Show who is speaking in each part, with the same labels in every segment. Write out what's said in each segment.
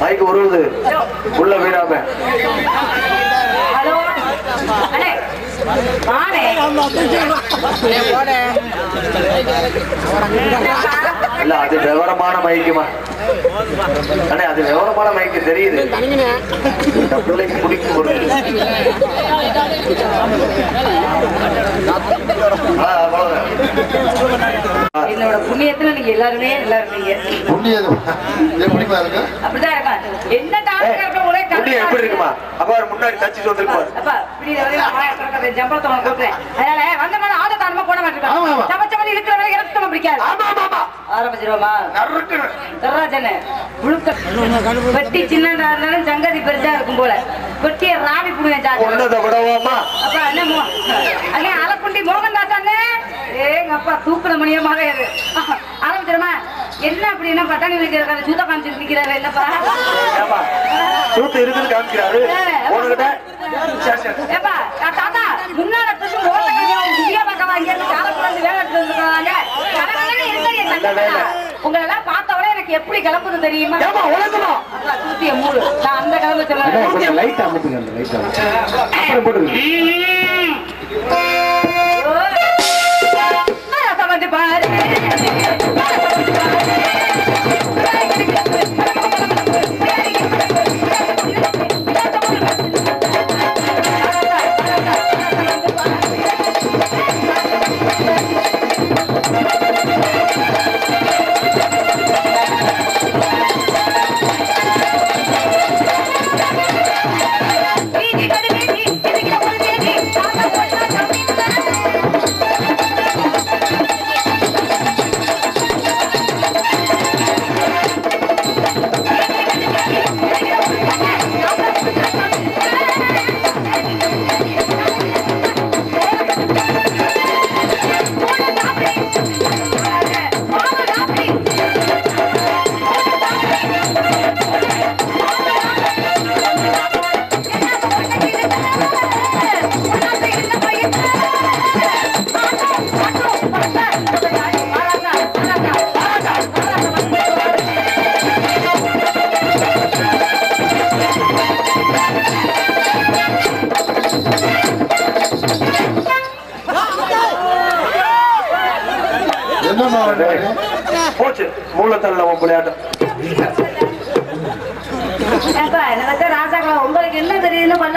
Speaker 1: மைக்கு உருவுது. உள்ள போயிடாம. இல்ல அது விவரமான மைக்குமா? அண்ணே அது விவரமான மைக்கு தெரியுது. இந்த பிள்ளைக்கு பிடிக்கும் ஒரு
Speaker 2: என்னோட புண்ணியத்துல நீங்க எல்லாருமே நல்லா இருக்கீங்க
Speaker 3: புண்ணியம் எப்படிமா இருக்கு?
Speaker 2: அப்படிதான் என்ன
Speaker 1: குட்டி எப்படி இருக்குமா? அப்பா முன்னாடி
Speaker 2: அப்பா இப்படி வந்து நான் மாயா திறக்காத ஜம்பளத்தை உனக்கு கொடுக்குறேன். அதனால வந்த மேல தானமா போட. மாட்டேன் சமைச்ச மாதிரி இருக்கிற வரை எனக்கு சுத்தமா பிடிக்காது.
Speaker 1: ஆமா ஆமா ஆமா.
Speaker 2: ஆரம்பிச்சிருவோமா?
Speaker 1: நறுக்குன்னு.
Speaker 2: நடராஜனே முழுக்க வெட்டி சின்னதா இருந்தாலும் சங்கதி பெருசா இருக்கும் போல. வெட்டிய ராவி புடுவேன் ஜாதி.
Speaker 1: விடவாமா?
Speaker 2: அப்பா என்ன அண்ணே அலக்குண்டி மோகன்தாஸ் அண்ணே. ஏங்க அப்பா தூக்குன மணியமாக இது ஆரம்பிச்சிருமா என்ன அப்படின்னா பட்டாணி வைக்கிற சூத்த காமிச்சிட்டு நிக்கிறாரு என்னப்பா?
Speaker 1: சூத்து இருக்குன்னு காமிக்கிறாரு.
Speaker 2: ஏப்பா நான் தாத்தா முன்னாடி எடுத்துட்டு ஓட்ட கையா இந்தியா பக்கம் வாங்கி இருந்து காலக்குள்ள வேலை எடுத்து
Speaker 1: வேலை.
Speaker 2: உங்களை எல்லாம் பார்த்தவளே எனக்கு எப்படி கிளம்புது தெரியுமா? தூத்திய நான் அந்த கிளம்ப
Speaker 3: கொஞ்சம் லைட்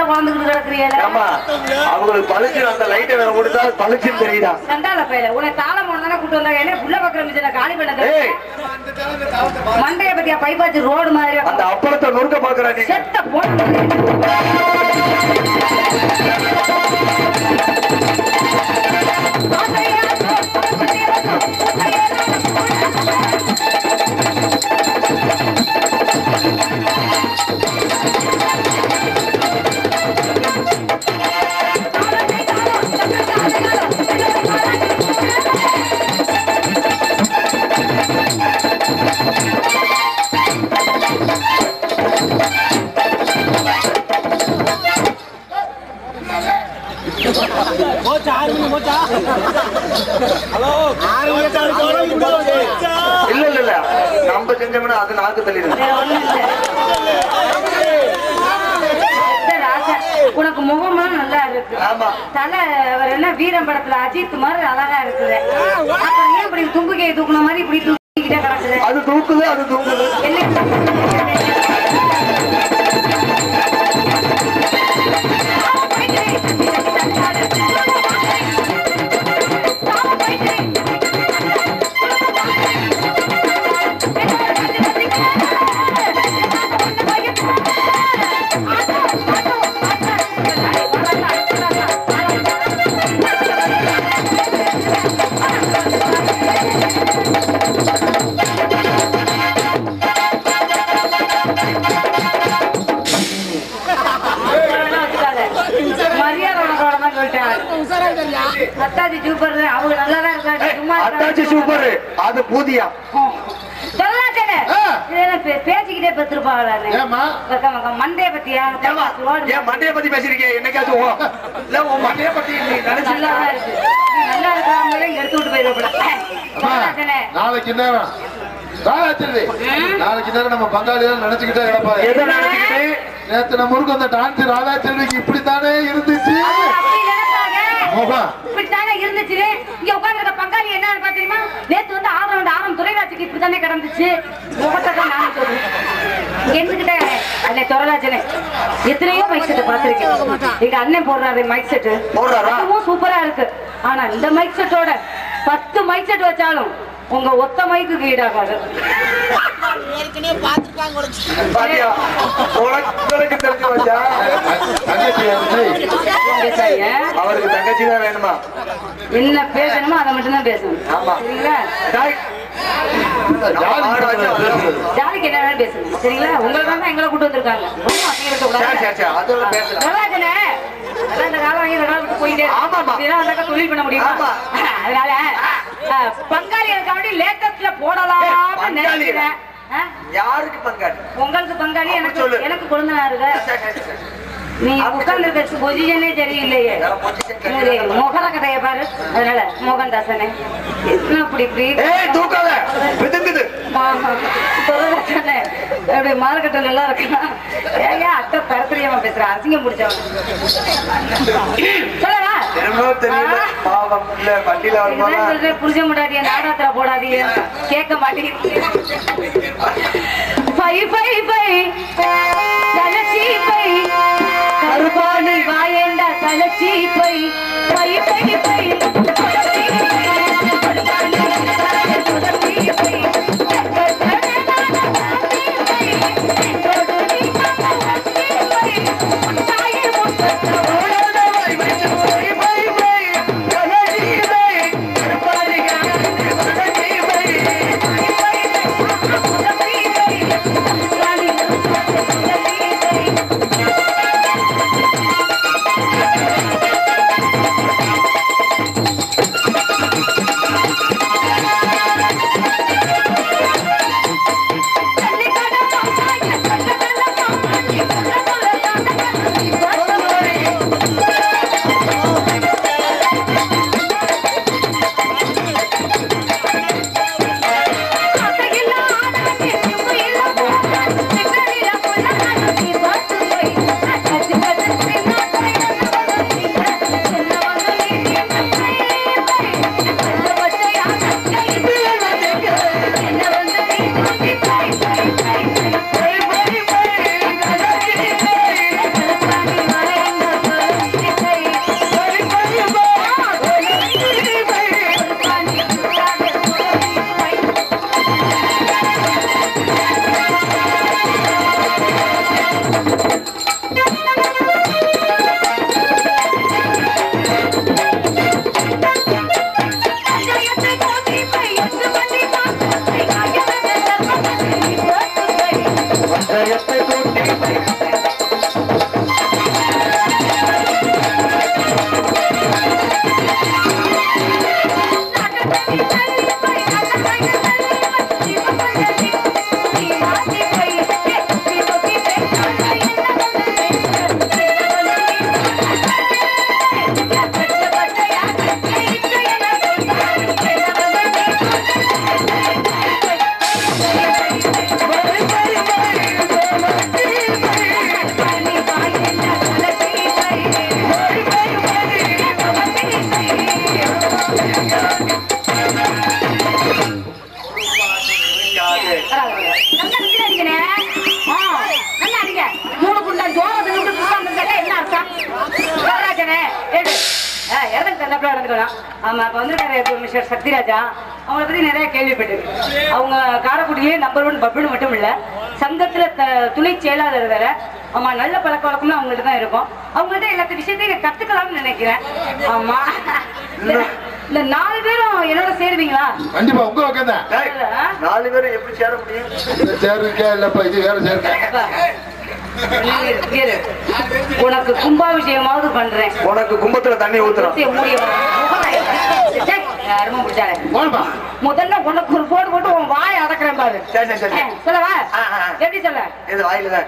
Speaker 2: குழந்துக்கிட்டு கிடக்குறீங்களே?
Speaker 1: ஆமா அவங்களுக்கு பளிச்சு அந்த லைட்டை வேற கொடுத்தா பளிச்சுன்னு தெரியுதா?
Speaker 2: சண்டால பயலே, உன்னை தாளம் போடணும்னா கூட்டு வந்தாங்க. என்ன புள்ள பார்க்குற மிஷினை காலி பண்ண மண்டைய பத்தியா பைப்பாச்சு ரோடு மாதிரி.
Speaker 1: அந்த அப்பளத்தை நொறுக்க பாக்குறா நீ.
Speaker 2: செத்த போட்டு
Speaker 1: செஞ்சோம்னா அது நாக்கு தள்ளிடுது.
Speaker 2: உனக்கு முகமும் நல்லா இருக்கு.
Speaker 1: ஆமா.
Speaker 2: தலை அவர் என்ன வீரம் படத்துல அஜித் மாதிரி அழகா இருக்குது. அப்புறம் ஏன் இப்படி தும்புகையை தூக்குன மாதிரி இப்படி தூக்கிட்டே கிடக்குது.
Speaker 1: அது தூக்குது அது அட்டாச்சி சூப்பர் அது பூதியா.
Speaker 2: பேசிக்கிட்டே பக்கம் மண்டைய பத்தியா
Speaker 1: ஏன் மண்டைய பத்தி பேசிருக்கீங்க என்னைக்காச்சும் இல்ல உன் மண்டைய பத்தி நீ நினைச்சிருக்கா?
Speaker 2: நல்லாதான் இருக்கு. நீ
Speaker 3: அம்மா, நாளைக்கு நேரம் ராஜாச்செல்வி நாளைக்கு நேரம் நம்ம பங்காளிகள் நினைச்சுக்கிட்டே கிடப்பாரு நேத்து நம்ம ஊருக்கு அந்த டான்ஸ் இப்படித்தானே இருந்துச்சு.
Speaker 2: இப்படித்தானே இருந்துச்சு. இங்க உட்கார்ந்திருக்க பங்காளி என்ன தெரியுமா? நேத்து வந்து வந்து ஆரம் துறைராஜுக்கு இப்படித்தானே கிடந்துச்சு. முகத்தை தான் நானும் சொல்றேன். என்கிட்ட அண்ணே துறைராஜனே எத்தனையோ மைக் செட்டு பார்த்திருக்கேன் எங்க அண்ணன் போடுறாரு மைக் செட்டு
Speaker 1: போடுறாரா?
Speaker 2: சூப்பரா இருக்கு. ஆனா இந்த மைக் செட்டோட பத்து மைக் செட் வச்சாலும் உங்க ஒத்த மைக்கு ஈடாகாது.
Speaker 4: ஏற்கனவே
Speaker 1: உனக்கு தெரிஞ்சு வச்சா. அவருக்கு தங்கச்சி தான் வேணுமா?
Speaker 2: என்ன பேசணுமோ அதை மட்டும் தான் பேசணும்.
Speaker 1: ஆமா.
Speaker 2: சரிங்களா. ஜாலிக்கு என்ன வேணும் பேசணும். சரிங்களா? உங்களை தான் எங்களை கூட்டு வந்திருக்காங்க. அதான் இந்த காலம் வாங்கி இந்த காலம் விட்டு போயிட்டே வந்தாக்கா தொழில் பண்ண முடியுமா. அதனால பங்காளிகளுக்காண்டி லேட்டஸ்ட்ல
Speaker 1: பங்காளி.
Speaker 2: நினைக்கிறேன்.
Speaker 1: யாருக்கு பங்காளி?
Speaker 2: உங்களுக்கு பங்காளி எனக்கு. எனக்கு கொழுந்தனாருங்க. நீ உட்கார்ந்து பொசிஷனே
Speaker 1: position
Speaker 2: உங்களுடைய
Speaker 1: கிடையாது.
Speaker 2: முகர கதைய பாரு. அதனால மோகன்தாசனே. என்ன அப்படி இப்படி? அப்படி மார்க்கெட்டு நல்லா இருக்கா? ஏன் அத்தை பரத்திரியாம பேசுற. அசிங்கம் முடிச்சவன் சொல்லவா?
Speaker 1: என்னமோ தெரியல? பாவம். இல்ல வண்டியில
Speaker 2: சொல்றேன், புருஷன் முன்னாடியே நாடகத்துல போடாதீங்க. கேட்க மாட்டேங்குது. Bye bye bye. கலச்சி பை கருப்பாணி வாயேண்டா கலச்சி பை பை பை பை. ஆமா, இப்ப மிஸ்டர் சக்திராஜா. அவங்கள பத்தி நிறைய கேள்விப்பட்டிருக்கு. அவங்க காரைக்குடியிலே நம்பர் ஒன் பப்புன்னு மட்டும் இல்ல சங்கத்துல த- துணை செயலாளர் வேற. ஆமா நல்ல பழக்க வழக்கம்லாம் அவங்கள்ட்ட தான் இருக்கும். அவங்கள்ட்ட எல்லாத்த விஷயத்தையும் கத்துக்கலாம்னு நினைக்கிறேன். ஆமா. இந்த நாலு பேரும் என்னோட சேருவீங்களா?
Speaker 3: கண்டிப்பா உங்க பக்கம் தான்.
Speaker 1: டேய், நாலு பேரும் எப்படி சேர முடியும்?
Speaker 3: இந்த சேர் இருக்கா இல்லப்பா இது வேற சேர்.
Speaker 2: அப்பா, நீ இரு. உனக்கு கும்பாபிஷேகமாவது பண்றேன்.
Speaker 1: உனக்கு கும்பத்துல தண்ணி ஊத்துறோம்.
Speaker 2: அருமை.
Speaker 3: போடுப்பா
Speaker 2: முதல்ல உனக்கு ஒரு போடு போட்டு உன் வாயை அடக்குறேன் பாரு.
Speaker 1: சரி, சரி,
Speaker 2: சொல்லவா. எப்படி சொல்ல?
Speaker 1: இது வாயில தான்.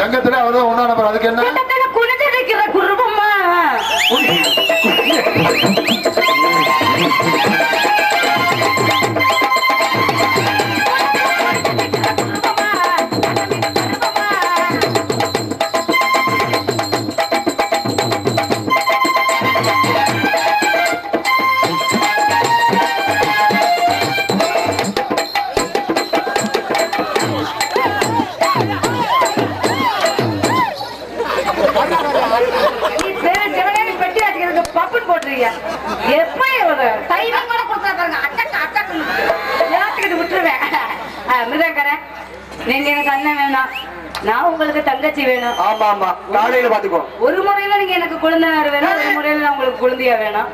Speaker 3: தங்கத்துல அவர்தான் ஒன்னா நம்பர் அதுக்கு என்ன?
Speaker 2: குனிஞ்சிருக்கிற குருபம்மா. மிருதங்கர நீங்க எனக்கு அண்ணன் வேணாம். நான் உங்களுக்கு தங்கச்சி வேணும்.
Speaker 1: ஆமா ஆமா. காலையில பாத்துக்கோ
Speaker 2: ஒரு முறையில நீங்க எனக்கு குழந்தையார் வேணும் ஒரு முறையில நான் உங்களுக்கு குழந்தையா வேணும்.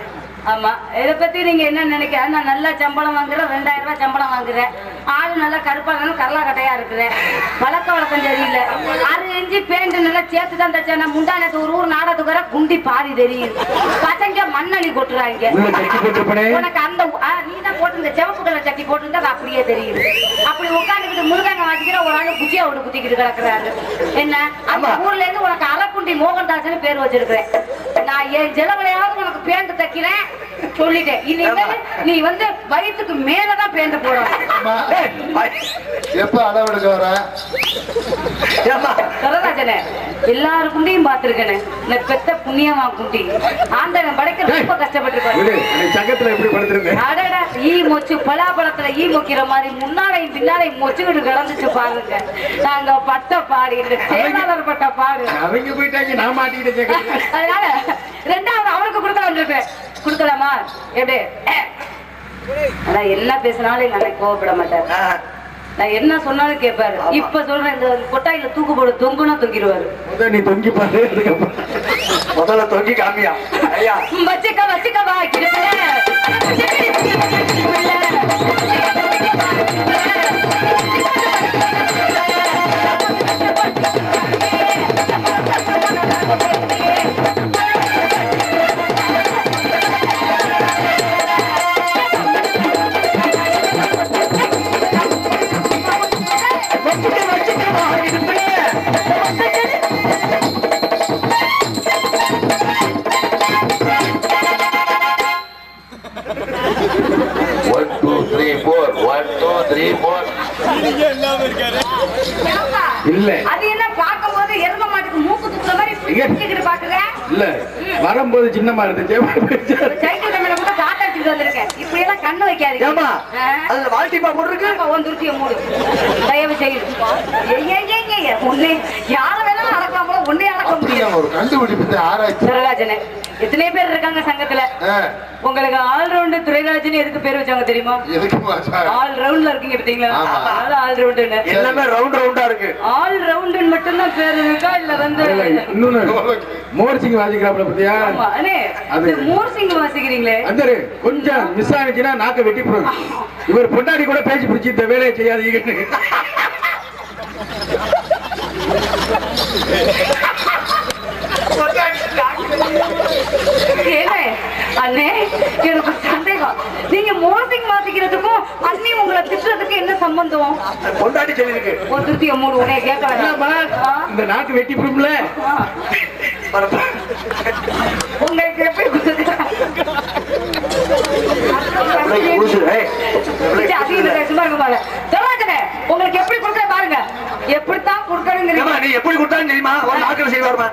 Speaker 2: ஆமா. இத பத்தி நீங்க என்ன நினைக்கிற நான் நல்லா சம்பளம் வாங்குறேன் ரெண்டாயிரம் ரூபாய் சம்பளம் வாங்குறேன். ஆளு நல்லா கருப்பா வேணும் கரலா கட்டையா இருக்கிறேன் பழக்க வழக்கம் சரியில்லை. அரை இஞ்சி பேண்ட் நல்லா சேர்த்து தான் தச்சேன். முந்தானத்து ஒரு ஊர் நாடகத்துக்கு வர குண்டி பாதி தெரியும் பசங்க மண்ணளி கொட்டுறாங்க. உனக்கு அந்த நீ தான் போட்டிருந்த சிவப்பு கலர் சட்டி போட்டிருந்தா அது அப்படியே தெரியுது. அப்படி உட்காந்துக்கிட்டு முருகங்க வாசிக்கிற ஒரு ஆளு குச்சியா விட்டு குத்திக்கிட்டு கிடக்குறாரு. என்ன? அந்த ஊர்ல இருந்து உனக்கு அலக்குண்டி மோகன்தாஸ்னு பேர் வச்சிருக்கிறேன். நான் என் ஜெலவலையாவது உனக்கு பேண்ட் தைக்கிறேன். சொல்லிட்டேன். இனிமேல் நீ வந்து வயிற்றுக்கு மேலதான்
Speaker 1: ஏய், ஐ,
Speaker 3: எப்ப அளவெடுக்க வர?
Speaker 1: ஏம்மா,
Speaker 2: சரராஜனே எல்லார் குண்டியும் பார்த்திருக்கேனே. இந்த பெத்த புண்ணியமா குண்டி ஆண்டவன் படைக்க ரொம்ப கஷ்டப்பட்டிருப்பாரு.
Speaker 3: சங்கத்துல எப்படி
Speaker 2: அடடா, ஈ மொச்சு பலாப்பழத்துல ஈ மொக்கிற மாதிரி முன்னாலையும் பின்னாலையும் மொச்சுக்கிட்டு கிடந்துச்சு பாருங்க. நாங்க பட்ட பாடு இந்த செயலாளர் பட்ட பாடு.
Speaker 3: அவங்க போயிட்டாங்க நான் மாட்டிக்கிட்டேன் சங்கத்துல.
Speaker 2: அதனால ரெண்டாவது அவருக்கு கொடுக்க வந்திருப்பேன். கொடுக்கலாமா? எப்படி? அதான் என்ன பேசினாலும் எங்க அண்ணன் கோவப்பட மாட்டார். நான் என்ன சொன்னாலும் கேட்பாரு. இப்ப சொல்றேன் இந்த கொட்டாயில தூக்கு போடு தொங்குனா தொங்கிடுவாரு.
Speaker 3: நீ தொங்கி பாரு
Speaker 1: முதல்ல தொங்கி காமியா. ஐயா.
Speaker 2: வச்சுக்க வச்சுக்க வா
Speaker 3: வரும்போது சின்னமா இருந்துச்சு
Speaker 2: கண்ணு வைக்காதீங்க.
Speaker 1: ஏமா? அதுல வாழ்த்திப்பா போட்டிருக்கு?
Speaker 2: உன் துருத்தியை மூடு. தயவு ஏய், உன்னை யார வேணாலும் அடக்கலாம் போல, உன்னை அடக்க முடியாது.
Speaker 3: ஒரு கண்டுபிடிப்பு ஆராய்ச்சி.
Speaker 2: துரைராஜனே, எத்தனை பேர் இருக்காங்க சங்கத்துல? உங்களுக்கு ஆல் ரவுண்டு துரைராஜன் எதுக்கு பேர் வச்சாங்க தெரியுமா? ஆல் ரவுண்ட்ல இருக்கீங்க பாத்தீங்களா. அதனால ஆல் ரவுண்டுன்னு
Speaker 1: எல்லாமே ரவுண்ட் ரவுண்டா இருக்கு.
Speaker 2: ஆல் ரவுண்டுன்னு மட்டும்தான் பேர் இருக்கா? இல்ல வந்து
Speaker 3: மோர் சிங் வாசிக்கிறாப்ல பத்தியா? அது-
Speaker 2: இந்த மோர் சிங் வாசிக்கிறீங்களே.
Speaker 3: அந்த கொஞ்சம் மிஸ் ஆனிச்சுன்னா நாக்க வெட்டி போடுங்க இவர் பொண்டாடி கூட பேசி பிடிச்சி இந்த வேலையை செய்யாதீங்கன்னு
Speaker 2: ஏங்க, அண்ணே எனக்கு சந்தேகம். நீங்க மோர் சிங் வாசிக்கிறதுக்கும் அண்ணி உங்களை திட்டுறதுக்கு என்ன சம்பந்தம்?
Speaker 1: கொண்டாடி சொல்லிருக்கு
Speaker 2: ஒரு திருத்திய மூணு உடனே கேட்க
Speaker 3: என்னம்மா,
Speaker 2: வேணாம்
Speaker 3: இந்த நாக்கு வெட்டி போடும்ல?
Speaker 2: உங்களுக்கு எப்படி கொடுக்குறேன்? உங்களுக்கு எப்படி கொடுக்க பாருங்க. எப்படித்தான்
Speaker 1: ஏம்மா, நீ எப்படி கொடுத்தாலும் தெரியுமா? ஒரு நாக்கில் செய்வாருமா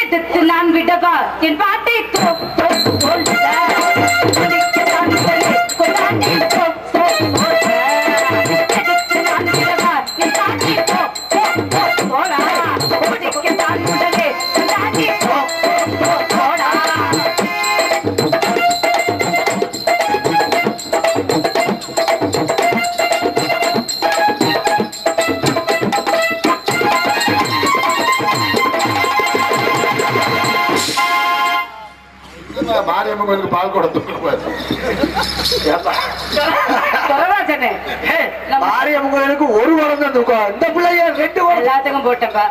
Speaker 2: எதிர்த்து நான் விடவா? என் பாட்டை தோ தோ சொல்ல
Speaker 3: கூட
Speaker 1: மாரியம்மன் கோயிலுக்கு ஒரு வாரம் தான் தூக்கம். இந்த பிள்ளைய ரெண்டு வாரம்.
Speaker 2: எல்லாத்துக்கும் போட்டப்பா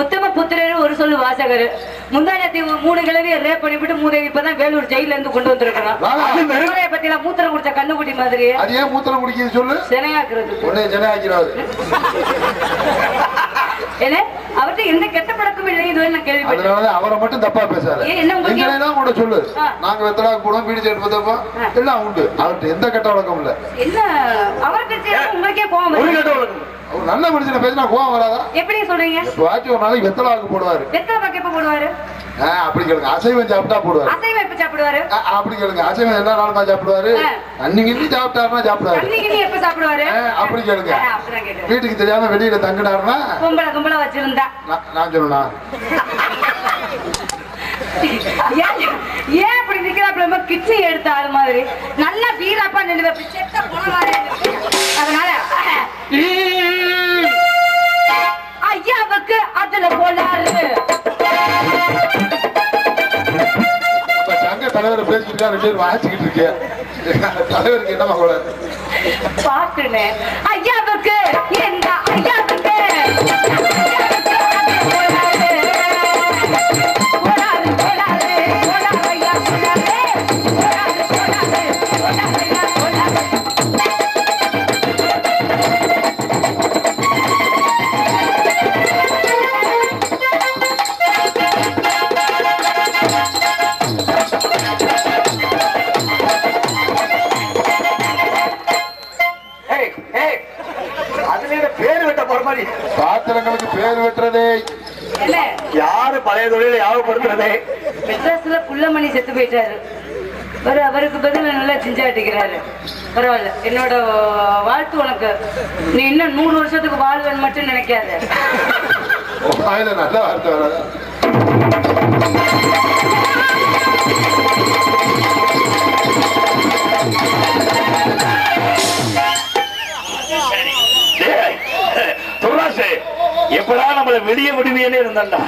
Speaker 2: உத்தம புத்திரர் ஒரு சொல்லு வாசகர். முந்தானத்தி மூணு கிழவிய ரேப் பண்ணிவிட்டு மூதேவி இப்பதான் வேலூர் ஜெயில இருந்து கொண்டு
Speaker 1: வெறும்
Speaker 2: முறைய பத்தில மூத்திரம் குடிச்ச கண்ணுக்குட்டி மாதிரி.
Speaker 3: அது ஏன் மூத்திரம் குடிக்குது சொல்லு?
Speaker 2: சினையாக்குறது
Speaker 3: உடனே ஜன ஆக்கிறாரு
Speaker 2: என்ன? அவர்கிட்ட எந்த கெட்ட பழக்கமும் இல்லை இதுவரை நான் கேள்விப்பட்டேன்.
Speaker 3: அதனாலதான் அவரை மட்டும் தப்பா
Speaker 2: உங்களுக்கு?
Speaker 3: எங்களெல்லாம் கூட சொல்லு. நாங்க வெத்தலா கூட பீடி சேர்த்து. எல்லாம் உண்டு. அவர்கிட்ட எந்த கெட்ட வழக்கம் இல்ல.
Speaker 2: என்ன அவர்கிட்ட உங்களுக்கே கோவம்
Speaker 1: ஒரு
Speaker 2: வருது.
Speaker 1: கட்ட உலகம்
Speaker 3: அவர் நல்ல மனுஷனை பேசினா கோவம் வராதா?
Speaker 2: எப்படி சொல்றீங்க?
Speaker 3: ஆச்சு ஒரு நாளைக்கு வெத்தலாவுக்கு போடுவாரு.
Speaker 2: வெத்தலை எப்ப போடுவாரு?
Speaker 3: அப்படி கேளுங்க. அசைவம் சாப்பிட்டா போடுவாரு.
Speaker 2: அசைவம் எப்ப சாப்பிடுவாரு?
Speaker 3: அப்படி கேளுங்க. அசைவம் எல்லா நாளுமா சாப்பிடுவாரு. அன்னைக்கு இன்னி சாப்பிட்டாருன்னா சாப்பிடுவாரு
Speaker 2: தண்ணி கிண்ணி எப்ப சாப்பிடுவாரு?
Speaker 3: அப்படி கேளுங்க. வீட்டுக்கு தெரியாம வெளியில தங்கினாருன்னா?
Speaker 2: கும்பல கும்பல வச்சிருந்தா.
Speaker 3: நான் சொல்லணும்
Speaker 2: ஏன் இப்படி நிக்கிறாப்ல கிச்சி எடுத்த ஆளு மாதிரி. நல்லா வீராப்பா நின்று அப்படி செத்த போன மாதிரி இருக்கு. அதனால ஐயாவுக்கு அதுல போலாரு
Speaker 3: இப்ப சங்க தலைவர் பேசிட்டு ரெண்டு பேரும் வாசிக்கிட்டு இருக்கேன் தலைவருக்கு என்னமா கூட
Speaker 2: பாட்டுன்னு ஐயாவுக்கு எந்த
Speaker 1: என்ன யாரு பழைய தொழிலை யாவப்படுத்துறதே
Speaker 2: மெட்ராஸ்ல புள்ளமணி செத்து போயிட்டாரு. அவர் அவருக்கு பதில் நல்லா சிஞ்சாட்டிக்கிறாரு. பரவாயில்ல. என்னோட வாழ்த்து உனக்கு. நீ இன்னும் நூறு வருஷத்துக்கு வாழ்வேன்னு மட்டும் நினைக்காத.
Speaker 3: நல்ல வார்த்தை
Speaker 5: எப்படா நம்மள வெளியே விடுவியன்னு இருந்தாண்டா?